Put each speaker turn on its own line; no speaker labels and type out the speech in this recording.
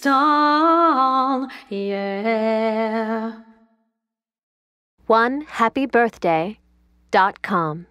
stall, yeah.
One happy birthday dot com.